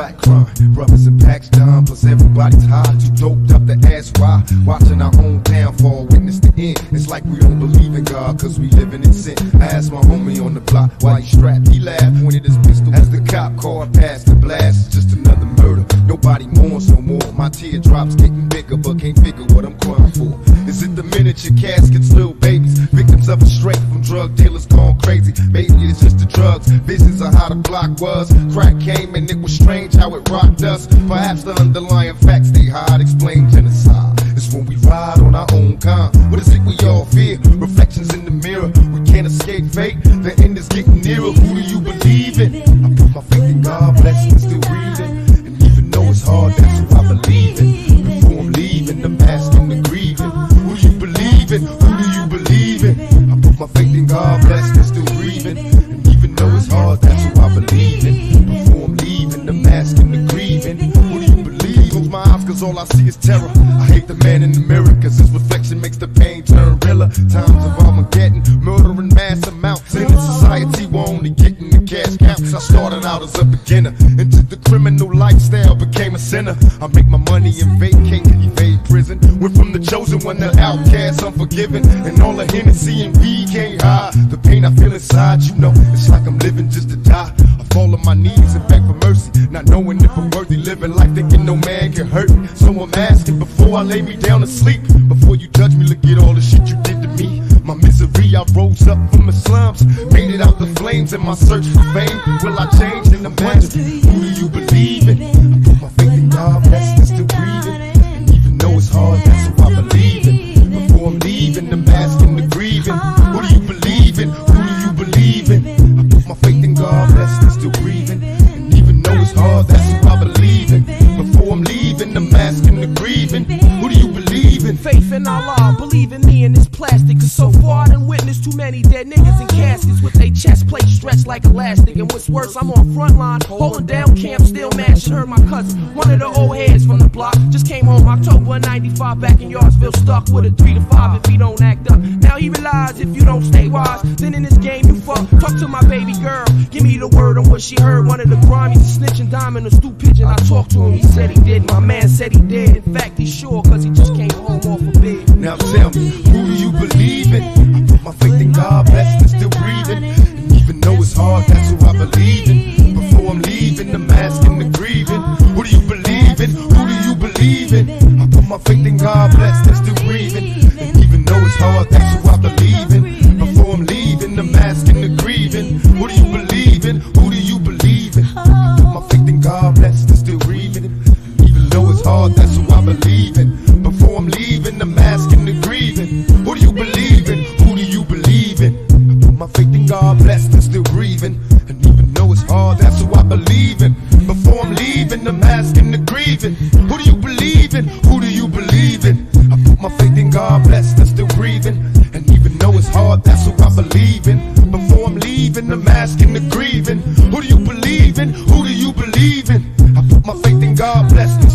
black crime. Brothers and packs done, plus everybody's high. Too doped up to ask why. Watching our own downfall, witness the end. It's like we don't believe in God, cause we living in sin. I asked my homie on the block why he strapped. He laughed, pointed his pistol as the cop car passed the blast. is just another murder. Nobody mourns no more. My teardrops getting bigger, but can't figure what I'm crying for. Is it the miniature caskets, little babies? Victims of a straight from drug dealers gone crazy. Maybe it's just the drugs. Visions of how the block was. Crack came and it was strange how it rocked us. Perhaps the underlying facts they hide explain genocide. It's when we ride on our own kind. What is it we all fear? Reflections in the mirror. We can't escape fate. All I see is terror. I hate the man in the mirror, cause his reflection makes the pain turn realer. Times of Armageddon, murder in mass amounts. In a society, we're only getting the cash counts. I started out as a beginner, into the criminal lifestyle, became a sinner. I make my money and vacate, evade prison. Went from the chosen one to outcast, unforgiven. And all the Hennessy and can't hide. The pain I feel inside, you know, it's like I'm living just to die. I fall on my knees and beg for mercy, not knowing if I'm worthy living life, thinking no man I lay me down to sleep, before you judge me, look at all the shit you did to me. My misery, I rose up from the slums, made it out the flames in my search for fame. Will I change? And I'm who do you believe in? I put my faith in God, blessed and still believe in? Allah, believe in me and this plastic. Cause so far I done witnessed too many dead niggas in stretched like elastic. And what's worse, I'm on front line, holding down camp, still mashing. Heard my cousin, one of the old heads from the block, just came home October 95 back in Yardsville, stuck with a 3 to 5 if he don't act up. Now he realize if you don't stay wise, then in this game you fuck. Talk to my baby girl, give me the word on what she heard. One of the grimy snitching diamond, a stoop pigeon. I talked to him, he said he did. My man said he did. In fact, he's sure, cause he just came home off a bed. Now tell me, who do you believe in? I put my faith in God, blessed asking the grieving. Who do you believe in? Who do you believe in? I put my faith in God, the grieving. Who do you believe in? Who do you believe in? I put my faith in God, blessed and still breathing. And even though it's hard, that's who I believe in. Before I'm leaving, I'm asking the grieving. Who do you believe in? Who do you believe in? I put my faith in God, blessed